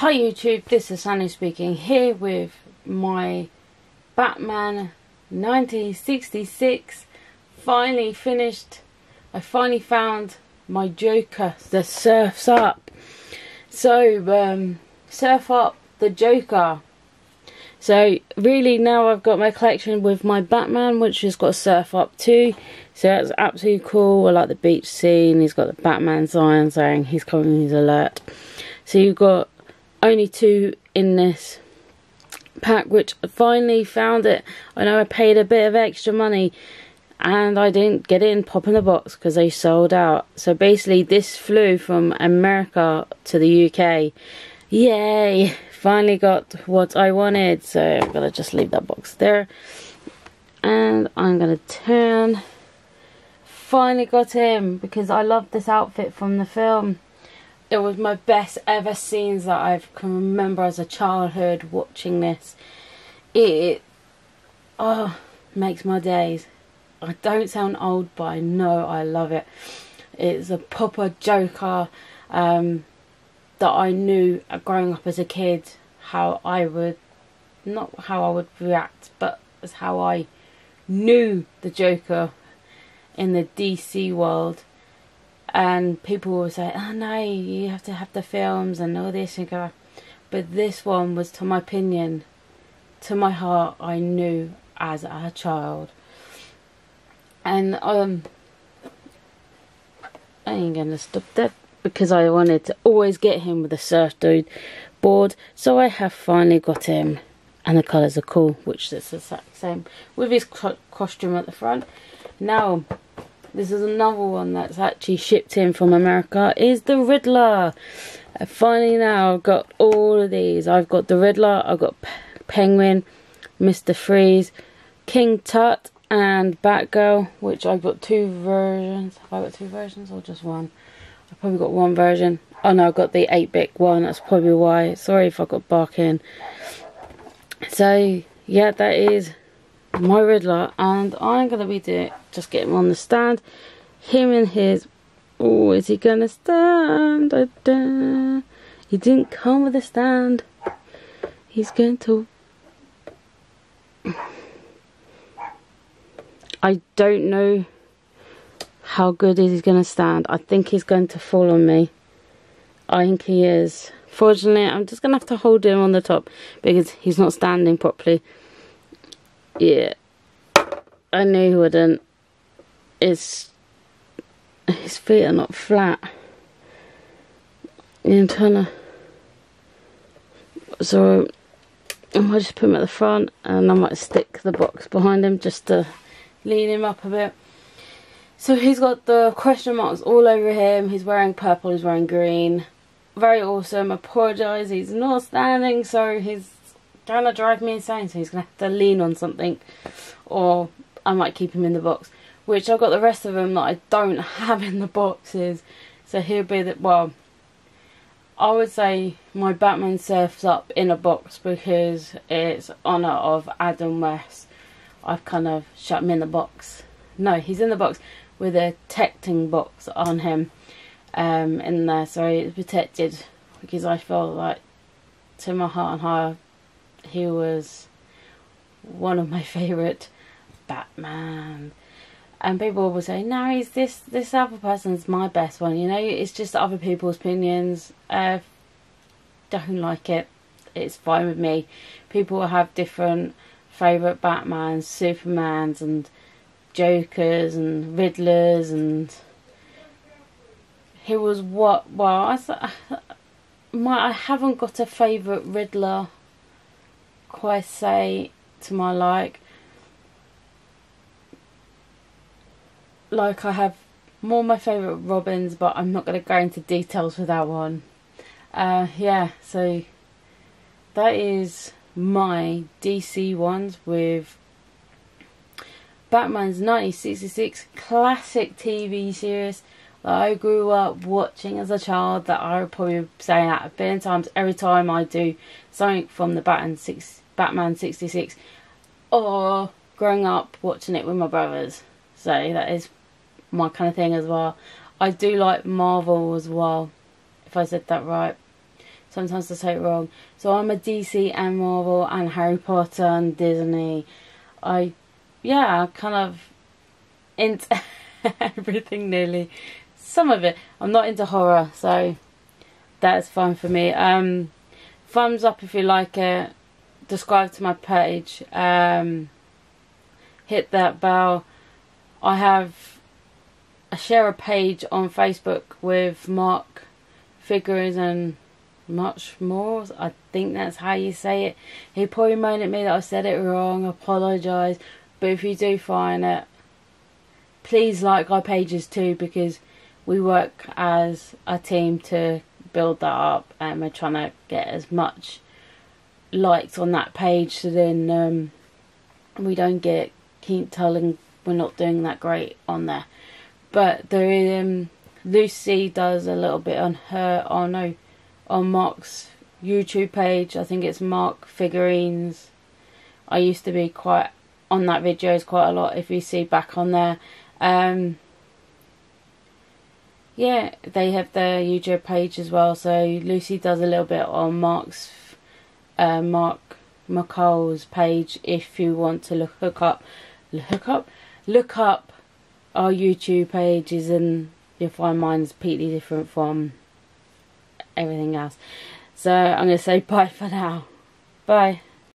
Hi YouTube, this is Sunny speaking here with my Batman 1966 finally finished. I finally found my Joker the Surf's Up. So, um, Surf Up the Joker. So, really now I've got my collection with my Batman which has got Surf Up too. So that's absolutely cool. I like the beach scene. He's got the Batman sign saying he's coming, he's alert. So you've got only two in this pack which I finally found it. I know I paid a bit of extra money and I didn't get it in pop in the box because they sold out. So basically this flew from America to the UK. Yay! Finally got what I wanted. So I'm to just leave that box there. And I'm to turn. Finally got him because I love this outfit from the film it was my best ever scenes that I can remember as a childhood watching this. It, oh, makes my days. I don't sound old, but I know I love it. It's a proper Joker um, that I knew growing up as a kid how I would, not how I would react, but as how I knew the Joker in the DC world and people will say, "Oh no, you have to have the films and all this and go." But this one was, to my opinion, to my heart, I knew as a child, and um, I ain't gonna stop that because I wanted to always get him with a surf dude board, so I have finally got him, and the colours are cool, which is the same with his costume at the front. Now this is another one that's actually shipped in from America, is the Riddler. Uh, finally now I've got all of these. I've got the Riddler, I've got Penguin, Mr. Freeze, King Tut, and Batgirl, which I've got two versions. Have I got two versions or just one? I've probably got one version. Oh no, I've got the 8-bit one, that's probably why. Sorry if I got barking. So, yeah, that is my Riddler and I'm going to be doing, just get him on the stand. Him and his, oh, is he to stand? He didn't come with a stand. He's going to... I don't know how good is he going to stand. I think he's going to fall on me. I think he is. Fortunately, I'm just going to have to hold him on the top because he's not standing properly. Yeah. I knew he wouldn't. His, his feet are not flat. Yeah, I'm trying to... So, I might just put him at the front and I might stick the box behind him just to lean him up a bit. So he's got the question marks all over him. He's wearing purple, he's wearing green. Very awesome. Apologise, he's not standing, so he's to drive me insane. So he's going to have to lean on something. Or I might keep him in the box. Which I've got the rest of them that I don't have in the boxes. So he'll be the, well, I would say my Batman surfs up in a box because it's honour of Adam West. I've kind of shut him in the box. No, he's in the box with a protecting box on him um, in there, so he's protected because I felt like to my heart and heart he was one of my favourite Batman. And people will say, no, he's this, this other person's my best one. You know, it's just other people's opinions. Uh, don't like it. It's fine with me. People have different favourite Batmans, Supermans, and Jokers, and Riddlers, and he was what? Well, I, my I haven't got a favourite Riddler. Quite say to my like. Like I have more my favourite Robins, but I'm not going to go into details for that one. Uh, yeah, so that is my DC ones with Batman's 1966 classic TV series that I grew up watching as a child that I would probably say that a billion times every time I do something from the Batman, six, Batman 66 or growing up watching it with my brothers. So that is my kind of thing as well. I do like Marvel as well, if I said that right. sometimes I say it wrong. So I'm a DC and Marvel and Harry Potter and Disney. I, yeah, kind of into everything nearly. Some of it. I'm not into horror, so that's fine for me. Um, thumbs up if you like it. Subscribe to my page. Um, hit that bell. I have I share a page on Facebook with Mark Figures and much more. I think that's how you say it. He probably moaned at me that I said it wrong. Apologise, but if you do find it, please like our pages too because we work as a team to build that up and we're trying to get as much likes on that page so then um, we don't get keep telling we're not doing that great on there but there um, Lucy does a little bit on her oh no on Mark's YouTube page. I think it's Mark Figurines. I used to be quite on that videos quite a lot if you see back on there. Um, yeah they have their YouTube page as well. So Lucy does a little bit on Mark's uh, Mark McCall's page if you want to look up look up look up our YouTube pages and you'll find mine's completely different from everything else. So I'm going to say bye for now. Bye.